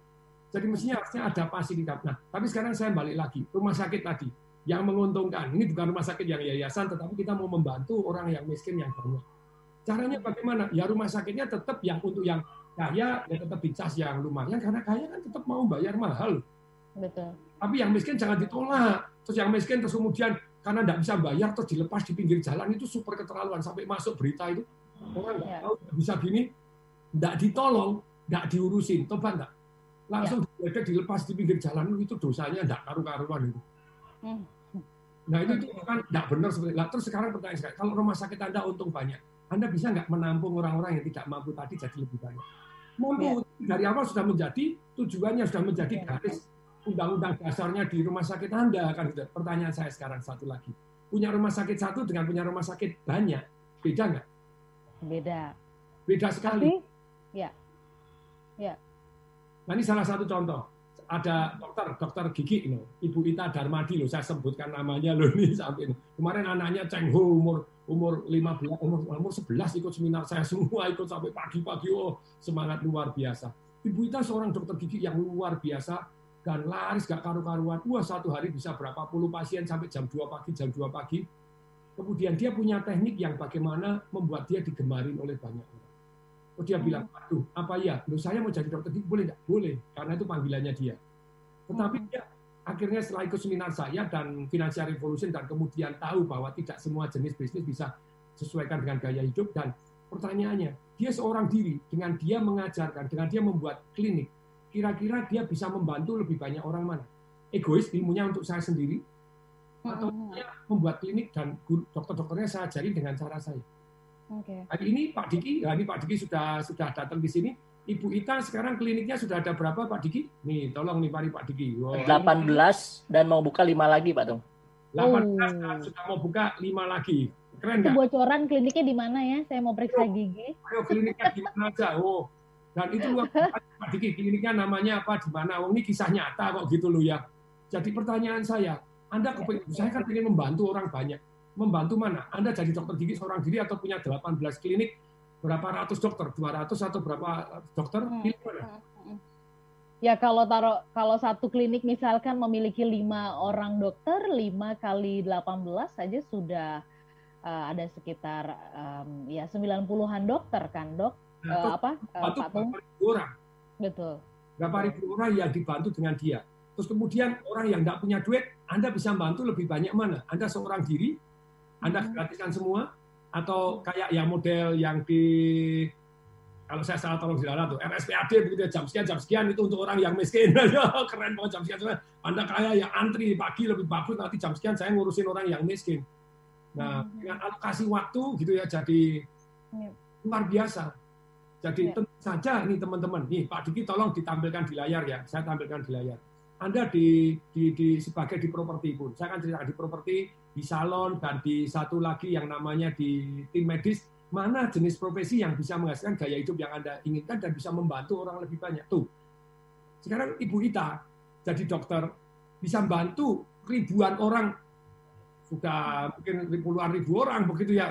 Jadi mestinya harusnya ada fasilitas. Nah, tapi sekarang saya balik lagi, rumah sakit tadi yang menguntungkan. Ini bukan rumah sakit yang yayasan, tetapi kita mau membantu orang yang miskin yang banyak. Caranya bagaimana? Ya rumah sakitnya tetap yang untuk yang kaya, ya tetap dicas yang lumayan, karena kaya kan tetap mau bayar mahal. Betul. Tapi yang miskin jangan ditolak. Terus yang miskin terus kemudian karena tidak bisa bayar terus dilepas di pinggir jalan itu super keterlaluan sampai masuk berita itu orang nggak ya. tahu bisa gini tidak ditolong tidak diurusin tobat enggak langsung ya. dilepas di pinggir jalan itu dosanya tidak karu-karuan itu hmm. nah itu, itu kan tidak benar seperti itu. terus sekarang pertanyaan saya kalau rumah sakit anda untung banyak anda bisa nggak menampung orang-orang yang tidak mampu tadi jadi lebih banyak mampu ya. dari awal sudah menjadi tujuannya sudah menjadi ya. garis undang-undang dasarnya di rumah sakit Anda kan gitu. Pertanyaan saya sekarang satu lagi. Punya rumah sakit satu dengan punya rumah sakit banyak, beda nggak? Beda. Beda sekali. Tapi, ya. Ya. Nah ini salah satu contoh. Ada dokter, dokter gigi ini, Ibu Ita Darmadi loh, saya sebutkan namanya loh nih sampai ini. Kemarin anaknya Cheng Ho umur umur 15 umur umur 11 ikut seminar saya semua ikut sampai pagi-pagi oh semangat luar biasa. Ibu Ita seorang dokter gigi yang luar biasa dan laris gak karu-karuan. Wah satu hari bisa berapa puluh pasien sampai jam 2 pagi, jam 2 pagi. Kemudian dia punya teknik yang bagaimana membuat dia digemari oleh banyak orang. Oh dia bilang, hmm. aduh apa ya, Loh, saya mau jadi dokter gigi, boleh nggak? Boleh, karena itu panggilannya dia. Tetapi hmm. dia akhirnya setelah ikut seminar saya dan Financial Revolution dan kemudian tahu bahwa tidak semua jenis bisnis bisa sesuaikan dengan gaya hidup dan pertanyaannya, dia seorang diri dengan dia mengajarkan, dengan dia membuat klinik, kira-kira dia bisa membantu lebih banyak orang mana? Egois ilmunya untuk saya sendiri atau dia membuat klinik dan dokter-dokternya saya ajari dengan cara saya. Okay. Hari ini Pak Diki, ini Pak Diki sudah sudah datang di sini. Ibu Ita sekarang kliniknya sudah ada berapa Pak Diki? Nih, tolong nih mari Pak Diki. Wow. 18 dan mau buka lima lagi Pak Dong. 18 oh. sudah mau buka lima lagi. Keren nggak? Bocoran kliniknya di mana ya? Saya mau periksa gigi. Ayo kliniknya di mana aja? Oh, dan itu luar Pak Diki, kliniknya namanya apa, di mana? Oh, ini kisah nyata kok gitu loh ya. Jadi pertanyaan saya, Anda kepengen, saya kan ingin membantu orang banyak. Membantu mana? Anda jadi dokter gigi seorang diri atau punya 18 klinik, berapa ratus dokter, 200 atau berapa dokter, hmm. pilih mana? Hmm. Ya kalau taruh kalau satu klinik misalkan memiliki lima orang dokter, lima kali 18 saja sudah uh, ada sekitar um, ya 90-an dokter kan dok uh, apa? Uh, patung ribu orang. Betul. Berapa ribu orang yang dibantu dengan dia. Terus kemudian orang yang tidak punya duit anda bisa bantu lebih banyak mana? Anda seorang diri anda hmm. gratiskan semua atau kayak yang model yang di kalau saya salah tolong saudara tuh RSPAD begitu ya jam sekian jam sekian itu untuk orang yang miskin. Keren banget jam sekian anda kaya yang antri pagi lebih bagus nanti jam sekian saya ngurusin orang yang miskin. Nah hmm. dengan alokasi waktu gitu ya jadi iya. luar biasa jadi ya. tentu saja nih teman-teman, nih Pak Diki tolong ditampilkan di layar ya, saya tampilkan di layar. Anda di, di, di sebagai di properti pun, saya akan cerita di properti, di salon dan di satu lagi yang namanya di tim medis, mana jenis profesi yang bisa menghasilkan gaya hidup yang Anda inginkan dan bisa membantu orang lebih banyak. Tuh, sekarang Ibu Ita jadi dokter bisa membantu ribuan orang, sudah mungkin puluhan ribu orang begitu ya,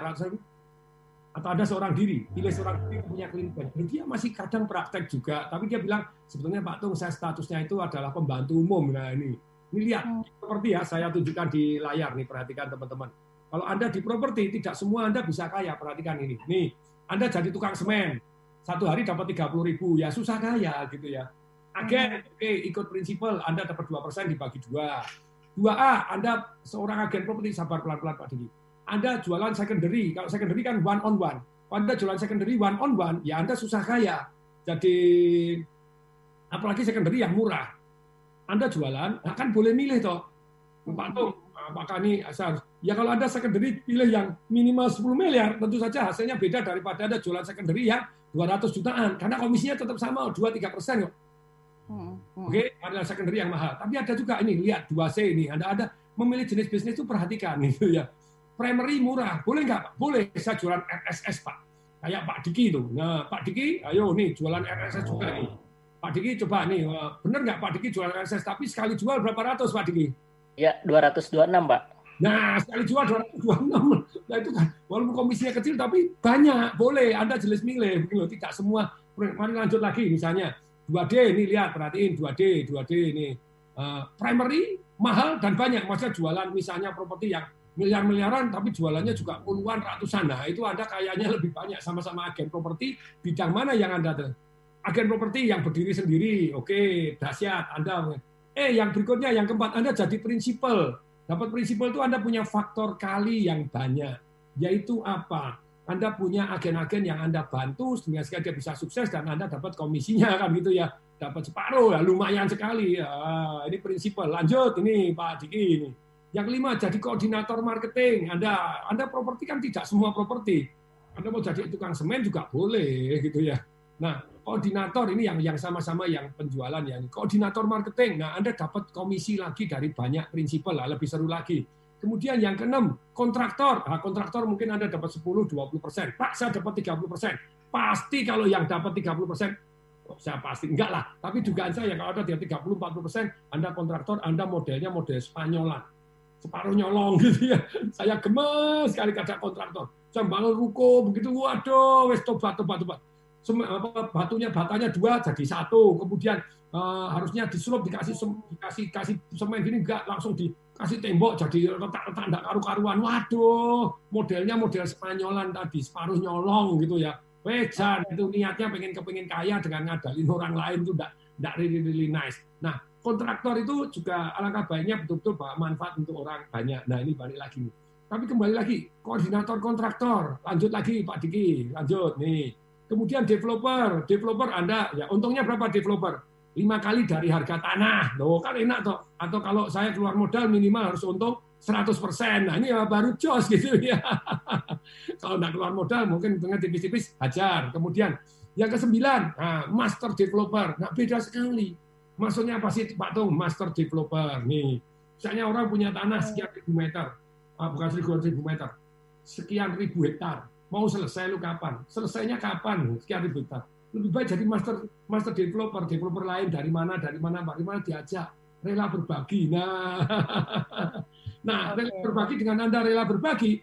atau ada seorang diri, pilih seorang diri punya klinik banyak. Dia masih kadang praktek juga, tapi dia bilang sebetulnya Pak Tung saya statusnya itu adalah pembantu umum. Nah ini Ini lihat, seperti ya, saya tunjukkan di layar nih, perhatikan teman-teman. Kalau Anda di properti, tidak semua Anda bisa kaya, perhatikan ini. Nih, Anda jadi tukang semen, satu hari dapat 30 ribu, ya susah kaya gitu ya. Agen, oke, ikut prinsipal, Anda dapat 2% dibagi dua. 2A, Anda seorang agen properti, sabar pelan-pelan Pak Didi. Anda jualan secondary, kalau secondary kan one on one. Kalau Anda jualan secondary one on one, ya Anda susah kaya. Jadi, apalagi secondary yang murah. Anda jualan, nah kan boleh milih toh. Pak Tung, apakah ini asal? Ya kalau Anda secondary pilih yang minimal 10 miliar, tentu saja hasilnya beda daripada Anda jualan secondary yang 200 jutaan. Karena komisinya tetap sama, 2-3 persen kok. Hmm, hmm. Oke, okay, adalah secondary yang mahal. Tapi ada juga ini, lihat 2C ini. Anda ada memilih jenis bisnis itu perhatikan gitu ya. Primary murah, boleh nggak Pak? Boleh, saya jualan RSS Pak. Kayak Pak Diki itu. Nah, Pak Diki, ayo nih jualan RSS juga nih. Pak Diki coba nih, bener nggak Pak Diki jualan RSS? Tapi sekali jual berapa ratus Pak Diki? Ya, 226 Pak. Nah, sekali jual 226. Nah itu kan, walaupun komisinya kecil tapi banyak, boleh. Anda jelas milih. Tidak semua. Mari lanjut lagi misalnya. 2D ini lihat, perhatiin 2D, 2D ini. Uh, primary, mahal dan banyak. Maksudnya jualan misalnya properti yang miliar-miliaran tapi jualannya juga puluhan ratusan. Nah, itu Anda kayaknya lebih banyak sama-sama agen properti. Bidang mana yang Anda agen properti yang berdiri sendiri, oke, dahsyat, Anda. Eh, yang berikutnya, yang keempat, Anda jadi prinsipal. Dapat prinsipal itu Anda punya faktor kali yang banyak, yaitu apa? Anda punya agen-agen yang Anda bantu, sehingga dia bisa sukses, dan Anda dapat komisinya, kan gitu ya. Dapat separuh, ya lumayan sekali. Ya, ini prinsipal. Lanjut, ini Pak Diki. Ini. Yang kelima, jadi koordinator marketing. Anda Anda properti kan tidak semua properti. Anda mau jadi tukang semen juga boleh, gitu ya. Nah, koordinator ini yang yang sama-sama yang penjualan yang koordinator marketing. Nah, Anda dapat komisi lagi dari banyak prinsipal lah, lebih seru lagi. Kemudian yang keenam, kontraktor. Nah, kontraktor mungkin Anda dapat 10 20 persen. Pak, saya dapat 30 persen. Pasti kalau yang dapat 30 persen, oh, saya pasti enggak lah. Tapi dugaan saya kalau ada 30 40 persen, Anda kontraktor, Anda modelnya model Spanyolan. Separuh nyolong gitu ya. Saya gemes sekali kada kontraktor. Saya bangun ruko begitu, waduh, wes tobat, tobat, tobat. Batunya batanya dua jadi satu. Kemudian uh, harusnya disurup dikasih dikasih kasih semen gini enggak langsung dikasih tembok jadi retak-retak enggak karu-karuan. Waduh modelnya model Spanyolan tadi separuh nyolong gitu ya. Wejan itu niatnya pengen kepengin kaya dengan ngadalin orang lain itu enggak enggak really, really nice. Nah kontraktor itu juga alangkah baiknya betul-betul manfaat untuk orang banyak nah ini balik lagi tapi kembali lagi koordinator kontraktor lanjut lagi Pak Diki lanjut nih Kemudian developer, developer Anda ya untungnya berapa developer? Lima kali dari harga tanah, loh kan enak toh. Atau kalau saya keluar modal minimal harus untung 100 persen. Nah ini ya baru jos gitu ya. kalau nggak keluar modal mungkin untungnya tipis-tipis hajar. Kemudian yang kesembilan, nah, master developer. Nah beda sekali. Maksudnya apa sih Pak Tung? Master developer. Nih, misalnya orang punya tanah sekian ribu meter, ah, bukan seribu ribu meter, sekian ribu hektar Mau selesai lu kapan? Selesainya kapan? Sekian ribu hektar. Lebih baik jadi master master developer, developer lain dari mana, dari mana, dari mana diajak rela berbagi. Nah, nah rela berbagi dengan anda rela berbagi,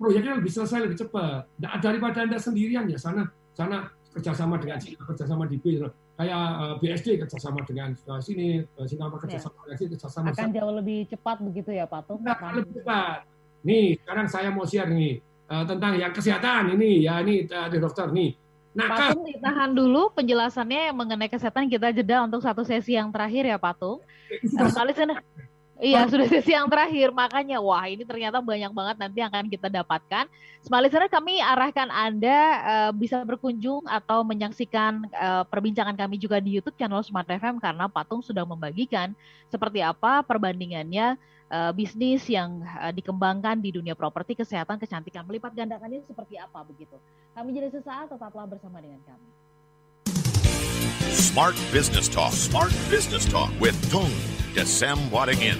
proyeknya lebih selesai lebih cepat. Nah, daripada anda sendirian ya sana sana kerjasama dengan sini, kerjasama di B, kayak uh, eh, BSD kerjasama dengan uh, sini, uh, Singapura kerjasama dengan sini, kerjasama akan jauh lebih cepat begitu ya Pak Tung? Nah, lebih cepat. Nih, sekarang saya mau share nih uh, tentang yang kesehatan ini ya ini uh, dokter nih. Nah, Patung ditahan dulu penjelasannya mengenai kesehatan kita jeda untuk satu sesi yang terakhir ya Patung. Sekali sana. Iya, sudah sesi yang terakhir. Makanya, wah ini ternyata banyak banget nanti akan kita dapatkan. Listener, kami arahkan Anda uh, bisa berkunjung atau menyaksikan uh, perbincangan kami juga di YouTube channel Smart FM karena Patung sudah membagikan seperti apa perbandingannya uh, bisnis yang uh, dikembangkan di dunia properti, kesehatan, kecantikan. Melipat gandakannya seperti apa begitu. Kami jadi sesaat, tetaplah bersama dengan kami. Smart Business Talk. Smart Business Talk with Tung Desem Wadingin.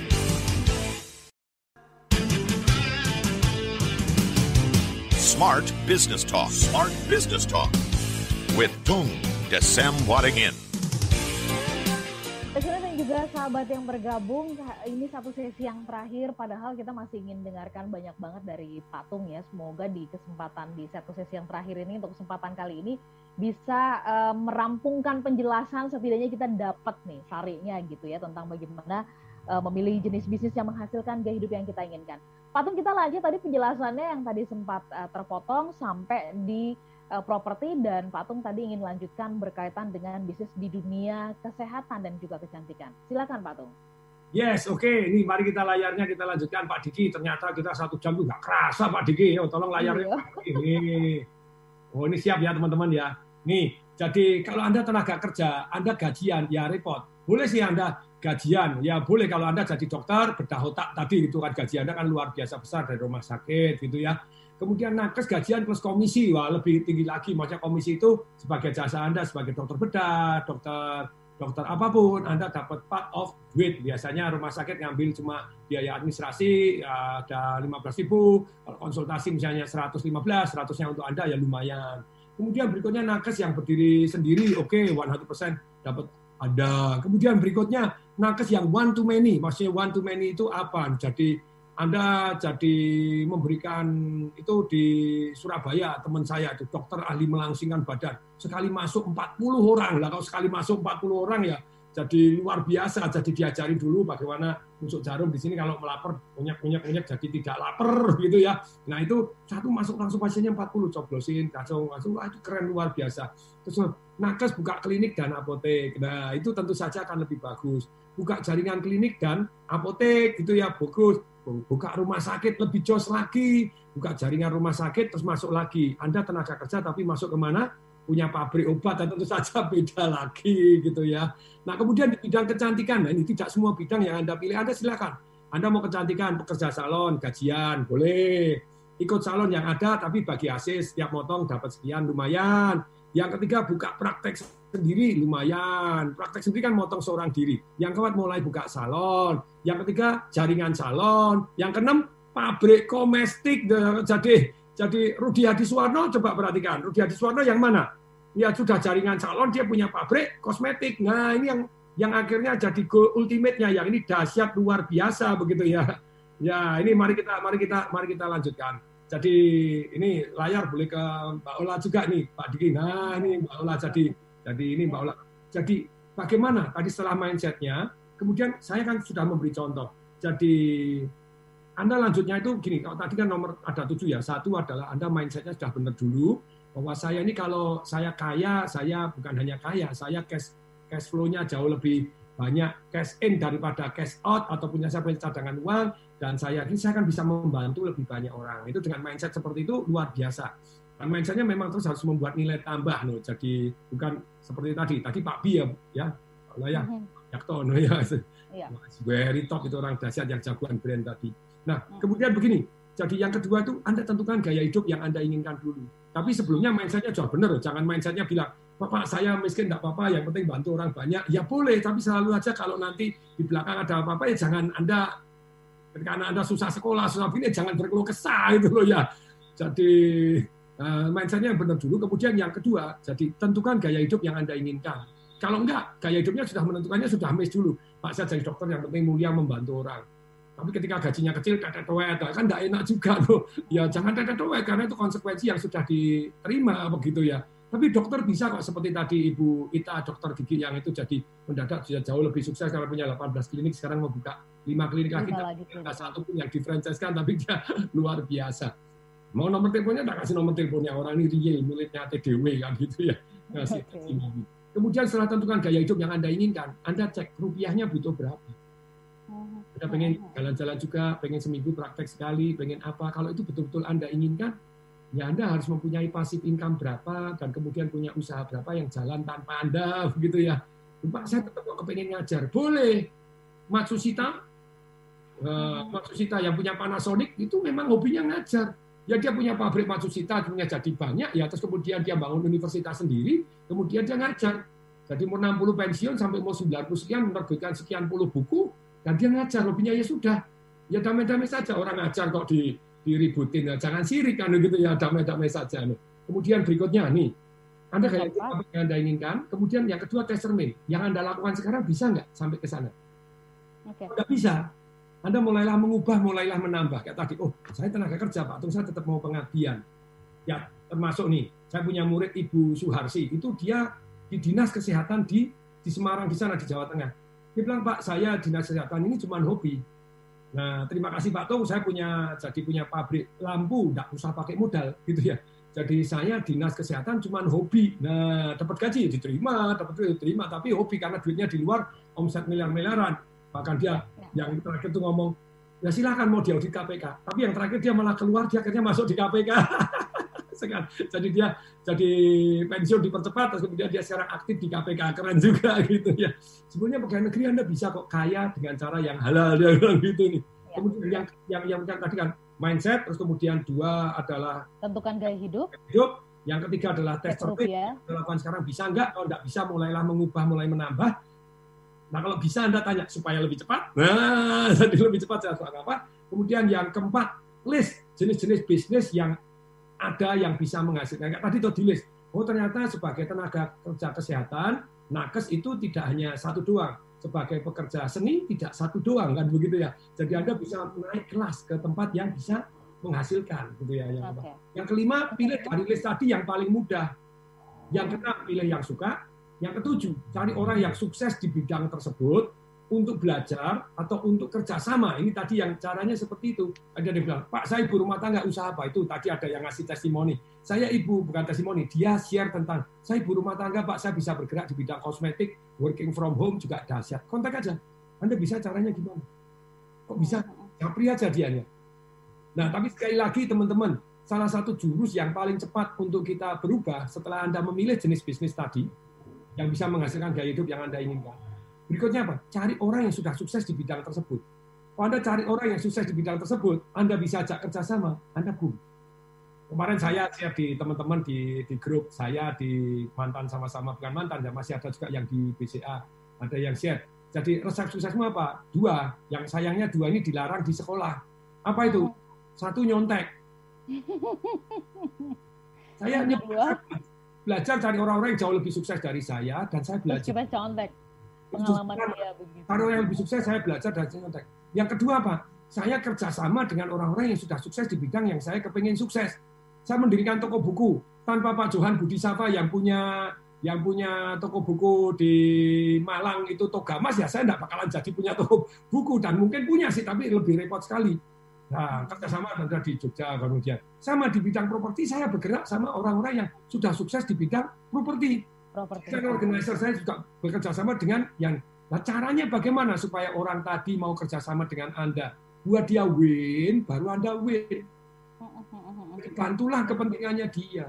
Smart Business Talk. Smart Business Talk with Tung Desem Wadingin. dan juga sahabat yang bergabung, ini satu sesi yang terakhir, padahal kita masih ingin dengarkan banyak banget dari Patung ya. Semoga di kesempatan di satu sesi yang terakhir ini, untuk kesempatan kali ini, bisa uh, merampungkan penjelasan setidaknya kita dapat nih sarinya gitu ya tentang bagaimana uh, memilih jenis bisnis yang menghasilkan gaya hidup yang kita inginkan. Patung kita lanjut tadi penjelasannya yang tadi sempat uh, terpotong sampai di uh, properti dan Patung tadi ingin lanjutkan berkaitan dengan bisnis di dunia kesehatan dan juga kecantikan. Silakan Patung. Yes, oke. Okay. Ini mari kita layarnya kita lanjutkan Pak Diki. Ternyata kita satu jam juga kerasa Pak Diki. Oh, tolong layarnya. Iya. Ini. Oh ini siap ya teman-teman ya. Nih, jadi kalau Anda tenaga kerja, Anda gajian, ya repot. Boleh sih Anda gajian, ya boleh kalau Anda jadi dokter, bedah otak tadi itu kan gaji Anda kan luar biasa besar dari rumah sakit gitu ya. Kemudian nakes gajian plus komisi, wah lebih tinggi lagi. Maksudnya komisi itu sebagai jasa Anda sebagai dokter bedah, dokter dokter apa pun, Anda dapat part of duit. Biasanya rumah sakit ngambil cuma biaya administrasi ya ada 15 ribu, kalau konsultasi misalnya 115, 100-nya untuk Anda ya lumayan. Kemudian berikutnya nakes yang berdiri sendiri, oke okay, 100% dapat ada. Kemudian berikutnya nakes yang one to many, maksudnya one to many itu apa? Jadi anda jadi memberikan itu di Surabaya teman saya itu dokter ahli melangsingkan badan sekali masuk 40 orang lah kalau sekali masuk 40 orang ya jadi luar biasa jadi diajari dulu bagaimana masuk jarum di sini kalau melapar punya punya punya jadi tidak lapar gitu ya. Nah itu satu masuk langsung pasiennya 40 coblosin langsung langsung wah itu keren luar biasa. Terus nakes buka klinik dan apotek. Nah itu tentu saja akan lebih bagus. Buka jaringan klinik dan apotek gitu ya bagus. Buka rumah sakit lebih jos lagi, buka jaringan rumah sakit terus masuk lagi. Anda tenaga kerja tapi masuk ke mana? Punya pabrik obat dan tentu saja beda lagi gitu ya. Nah kemudian di bidang kecantikan, nah ini tidak semua bidang yang Anda pilih, Anda silakan. Anda mau kecantikan, pekerja salon, gajian, boleh. Ikut salon yang ada, tapi bagi asis, setiap motong dapat sekian, lumayan. Yang ketiga, buka praktek sendiri lumayan. Praktek sendiri kan motong seorang diri. Yang keempat mulai buka salon. Yang ketiga jaringan salon. Yang keenam pabrik komestik. Jadi jadi Rudi Hadi Suwarno coba perhatikan. Rudi Hadi Suwarno yang mana? Ya sudah jaringan salon dia punya pabrik kosmetik. Nah ini yang yang akhirnya jadi goal ultimate-nya yang ini dahsyat luar biasa begitu ya. Ya ini mari kita mari kita mari kita lanjutkan. Jadi ini layar boleh ke Mbak Ola juga nih Pak Diki. Nah ini Mbak Ola jadi jadi ini Mbak Ola. Jadi bagaimana tadi setelah mindsetnya, kemudian saya kan sudah memberi contoh. Jadi Anda lanjutnya itu gini, kalau tadi kan nomor ada tujuh ya, satu adalah Anda mindsetnya sudah benar dulu, bahwa saya ini kalau saya kaya, saya bukan hanya kaya, saya cash cash flow-nya jauh lebih banyak cash in daripada cash out atau punya saya punya cadangan uang dan saya yakin saya akan bisa membantu lebih banyak orang itu dengan mindset seperti itu luar biasa dan mindsetnya memang terus harus membuat nilai tambah loh. Jadi bukan seperti tadi. Tadi Pak Bi ya, ya, Allah ya, mm-hmm. Yaktono ya, yeah. very top itu orang dahsyat yang jagoan brand tadi. Nah, mm. kemudian begini. Jadi yang kedua itu Anda tentukan gaya hidup yang Anda inginkan dulu. Tapi sebelumnya mindsetnya jauh benar, jangan mindsetnya bilang, Bapak saya miskin tidak apa-apa, yang penting bantu orang banyak. Ya boleh, tapi selalu aja kalau nanti di belakang ada apa-apa ya jangan Anda karena Anda susah sekolah, susah begini, jangan berkeluh kesah itu loh ya. Jadi Uh, mindsetnya yang benar dulu. Kemudian yang kedua, jadi tentukan gaya hidup yang Anda inginkan. Kalau enggak, gaya hidupnya sudah menentukannya sudah miss dulu. Pak saya jadi dokter yang penting mulia membantu orang. Tapi ketika gajinya kecil, tetet kan enggak enak juga loh. Ya jangan tetet karena itu konsekuensi yang sudah diterima begitu ya. Tapi dokter bisa kok seperti tadi Ibu Ita dokter gigi yang itu jadi mendadak sudah jauh lebih sukses karena punya 18 klinik sekarang mau buka 5 klinik lagi. Enggak satu pun yang difranchise-kan tapi dia luar biasa. Mau nomor teleponnya tak kasih nomor teleponnya orang ini real miliknya TDW kan gitu ya. Kasih, okay. Kemudian setelah tentukan gaya hidup yang Anda inginkan, Anda cek rupiahnya butuh berapa. Anda pengen jalan-jalan juga, pengen seminggu praktek sekali, pengen apa. Kalau itu betul-betul Anda inginkan, ya Anda harus mempunyai pasif income berapa, dan kemudian punya usaha berapa yang jalan tanpa Anda, begitu ya. Pak, saya tetap kepengen ngajar. Boleh. Matsusita, uh, Matsusita yang punya Panasonic, itu memang hobinya ngajar Ya dia punya pabrik Matsushita, punya jadi banyak, ya terus kemudian dia bangun universitas sendiri, kemudian dia ngajar. Jadi umur 60 pensiun sampai umur 90 sekian menerbitkan sekian puluh buku, dan dia ngajar, hobinya ya sudah. Ya damai-damai saja orang ngajar kok di, diributin, ya, jangan sirik kan gitu ya, damai-damai saja. Kemudian berikutnya nih, anda kayak apa yang Anda inginkan. Kemudian yang kedua tes cermin. Yang Anda lakukan sekarang bisa nggak sampai ke sana? Oke. Nggak bisa. Anda mulailah mengubah, mulailah menambah. Kayak tadi, oh saya tenaga kerja Pak, terus saya tetap mau pengabdian. Ya termasuk nih, saya punya murid Ibu Suharsi, itu dia di dinas kesehatan di di Semarang di sana di Jawa Tengah. Dia bilang, Pak, saya dinas kesehatan ini cuma hobi. Nah, terima kasih Pak Tung, saya punya jadi punya pabrik lampu, nggak usah pakai modal, gitu ya. Jadi saya dinas kesehatan cuma hobi. Nah, dapat gaji diterima, dapat duit diterima, tapi hobi karena duitnya di luar omset miliar-miliaran. Bahkan dia Ya. yang terakhir tuh ngomong, ya silahkan mau diaudit KPK. Tapi yang terakhir dia malah keluar, dia akhirnya masuk di KPK. Sekarang, jadi dia jadi pensiun dipercepat, terus kemudian dia sekarang aktif di KPK. Keren juga gitu ya. Sebenarnya pegawai negeri Anda bisa kok kaya dengan cara yang halal, dia bilang gitu nih. Ya. Kemudian yang yang yang yang tadi kan mindset, terus kemudian dua adalah Tentukan gaya hidup, hidup, yang ketiga adalah tes survei. Dilakukan sekarang bisa enggak? Kalau enggak bisa, mulailah mengubah, mulai menambah. Nah, kalau bisa Anda tanya supaya lebih cepat. Nah, jadi lebih cepat saya apa? Kemudian yang keempat, list jenis-jenis bisnis yang ada yang bisa menghasilkan. Tadi di list. Oh, ternyata sebagai tenaga kerja kesehatan, nakes itu tidak hanya satu doang. Sebagai pekerja seni tidak satu doang kan begitu ya. Jadi Anda bisa naik kelas ke tempat yang bisa menghasilkan gitu ya. Yang Oke. yang kelima, pilih dari list tadi yang paling mudah. Yang keenam, pilih yang suka. Yang ketujuh, cari orang yang sukses di bidang tersebut untuk belajar atau untuk kerjasama. Ini tadi yang caranya seperti itu. Ada yang bilang, Pak, saya ibu rumah tangga usaha apa? Itu tadi ada yang ngasih testimoni. Saya ibu, bukan testimoni. Dia share tentang, saya ibu rumah tangga, Pak, saya bisa bergerak di bidang kosmetik, working from home juga dahsyat. Kontak aja. Anda bisa caranya gimana? Kok bisa? Japri aja dianya. Nah, tapi sekali lagi teman-teman, salah satu jurus yang paling cepat untuk kita berubah setelah Anda memilih jenis bisnis tadi, yang bisa menghasilkan gaya hidup yang Anda inginkan. Berikutnya apa? Cari orang yang sudah sukses di bidang tersebut. Kalau Anda cari orang yang sukses di bidang tersebut, Anda bisa ajak kerjasama, Anda boom. Kemarin saya share di teman-teman di, di grup saya di mantan sama-sama bukan mantan, dan masih ada juga yang di BCA, ada yang share. Jadi resep suksesmu apa? Dua. Yang sayangnya dua ini dilarang di sekolah. Apa itu? Satu nyontek. Saya belajar cari orang-orang yang jauh lebih sukses dari saya dan saya belajar. kita contek pengalaman dia begitu. Orang yang lebih sukses saya belajar dan saya nyontek. Yang kedua apa? Saya kerjasama dengan orang-orang yang sudah sukses di bidang yang saya kepingin sukses. Saya mendirikan toko buku tanpa Pak Johan Budi Safa yang punya yang punya toko buku di Malang itu Togamas ya saya tidak bakalan jadi punya toko buku dan mungkin punya sih tapi lebih repot sekali. Nah, kerjasama ada di Jogja kemudian. Sama di bidang properti saya bergerak sama orang-orang yang sudah sukses di bidang properti. Properti. Kan organizer saya juga bekerja sama dengan yang nah caranya bagaimana supaya orang tadi mau kerjasama dengan Anda? Buat dia win, baru Anda win. Bantulah kepentingannya dia.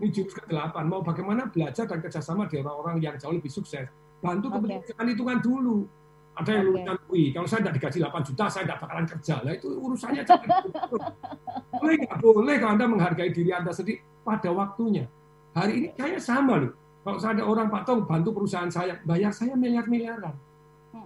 Ini jurus ke-8. Mau bagaimana belajar dan kerjasama dengan orang-orang yang jauh lebih sukses. Bantu Oke. kepentingan hitungan dulu. Ada yang lulusan UI. Kalau saya tidak digaji 8 juta, saya tidak bakalan kerja. Lah itu urusannya gitu. Boleh nggak? Boleh kalau Anda menghargai diri Anda sendiri pada waktunya. Hari ini saya sama loh. Kalau saya ada orang Pak Tong bantu perusahaan saya, bayar saya miliar-miliaran.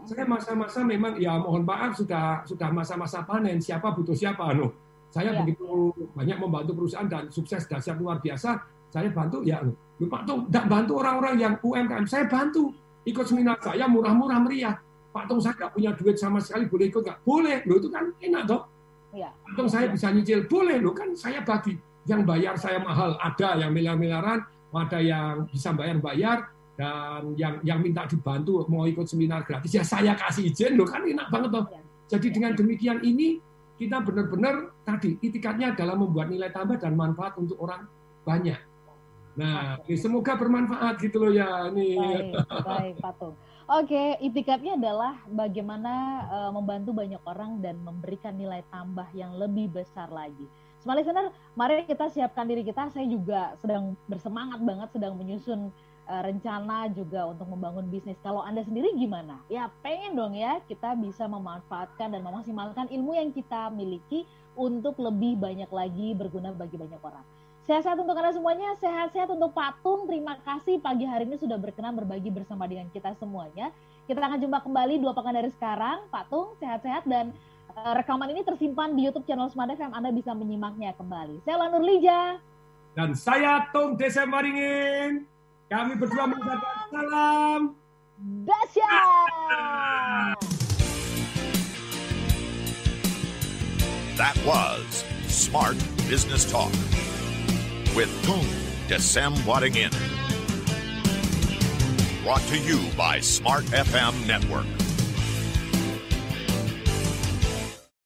Saya masa-masa memang ya mohon maaf sudah sudah masa-masa panen siapa butuh siapa no. Saya Iya. begitu banyak membantu perusahaan dan sukses dahsyat luar biasa. Saya bantu ya. Loh, Pak Tong tidak bantu orang-orang yang UMKM. Saya bantu ikut seminar saya murah-murah meriah. Pak Tong saya nggak punya duit sama sekali boleh ikut nggak? Boleh. Loh itu kan enak toh. Iya. Pak Tong saya bisa nyicil. Boleh loh kan saya bagi. Yang bayar saya mahal ada yang miliar-miliaran, ada yang bisa bayar-bayar dan yang yang minta dibantu mau ikut seminar gratis ya saya kasih izin loh kan enak banget toh. Iya. Jadi dengan demikian ini kita benar-benar tadi itikatnya adalah membuat nilai tambah dan manfaat untuk orang banyak. Nah, ini semoga bermanfaat gitu loh ya ini. Baik, baik, Patung. Oke, itikatnya adalah bagaimana eh, membantu banyak orang dan memberikan nilai tambah yang lebih besar lagi. Smart listener, mari kita siapkan diri kita. Saya juga sedang bersemangat banget, sedang menyusun eh, rencana juga untuk membangun bisnis. Kalau Anda sendiri gimana? Ya pengen dong ya kita bisa memanfaatkan dan memaksimalkan ilmu yang kita miliki untuk lebih banyak lagi berguna bagi banyak orang. Sehat-sehat untuk Anda semuanya, sehat-sehat untuk Patung. Terima kasih pagi hari ini sudah berkenan berbagi bersama dengan kita semuanya. Kita akan jumpa kembali dua pekan dari sekarang. Patung, sehat-sehat dan rekaman ini tersimpan di YouTube channel Smart FM. Anda bisa menyimaknya kembali. Saya Lanur Lija. Dan saya Tom Desemaringin. Kami berdua mengucapkan salam. Dahsyat! That was Smart Business Talk with Tung Desem Wadding In. Brought to you by Smart FM Network.